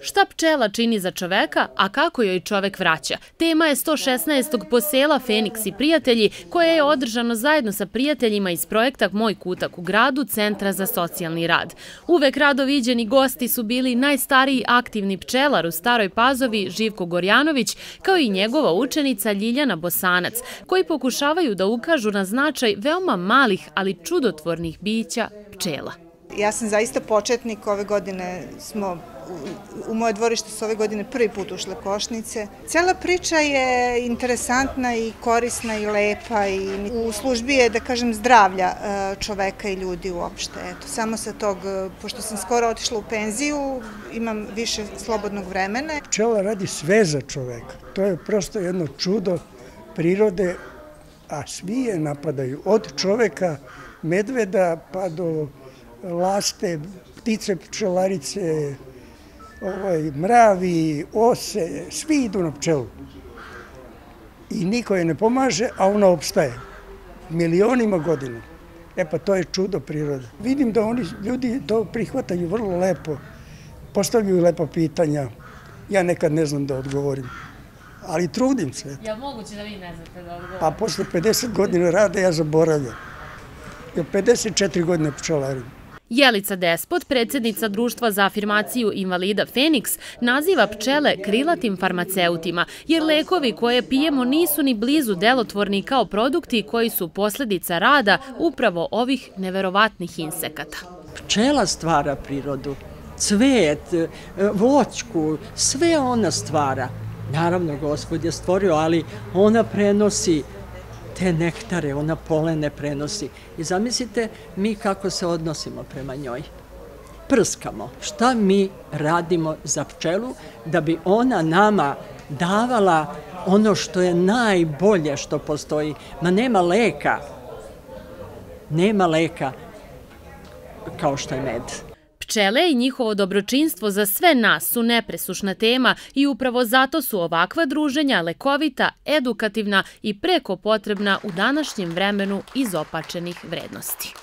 Šta pčela čini za čoveka, a kako joj čovek vraća? Tema je 116. posela Feniks i prijatelji, koje je održano zajedno sa prijateljima iz projekta Moj kutak u gradu Centra za socijalni rad. Uvek rado viđeni gosti su bili najstariji aktivni pčelar u Staroj Pazovi Živko Gorjanović, kao i njegova učenica Ljiljana Bosanac, koji pokušavaju da ukažu na značaj veoma malih, ali čudotvornih bića pčela. Ja sam zaista početnik, ove godine smo u moje dvorište su ove godine prvi put ušle košnice. Cela priča je interesantna i korisna i lepa i u službi je, da kažem, zdravlja e, čoveka i ljudi uopšte. Eto, samo sa tog, e, pošto sam skoro otišla u penziju, imam više slobodnog vremena. Pčela radi sve za čoveka. To je prosto jedno čudo prirode, a svi je napadaju. Od čoveka, medveda pa do laste, ptice pčelarice, ovaj, mravi, ose, svi idu na pčelu. I niko je ne pomaže, a ona opstaje. Milionima godina. E pa to je čudo prirode. Vidim da oni ljudi to prihvataju vrlo lepo, postavljaju lepa pitanja. Ja nekad ne znam da odgovorim, ali trudim se. Ja moguće da vi ne znate da odgovorim? Pa posle 50 godina rada ja zaboravljam. Ja 54 godine pčelarim. Jelica Despot, predsednica Društva za afirmaciju invalida Feniks, naziva pčele krilatim farmaceutima, jer lekovi koje pijemo nisu ni blizu delotvorni kao produkti koji su posledica rada upravo ovih neverovatnih insekata. Pčela stvara prirodu, cvet, e, voćku, sve ona stvara. Naravno, gospod je stvorio, ali ona prenosi te nektare, ona polene prenosi. I zamislite mi kako se odnosimo prema njoj. Prskamo. Šta mi radimo za pčelu da bi ona nama davala ono što je najbolje što postoji. Ma nema leka. Nema leka kao što je med. Pčele i njihovo dobročinstvo za sve nas su nepresušna tema i upravo zato su ovakva druženja lekovita, edukativna i preko potrebna u današnjem vremenu izopačenih vrednosti.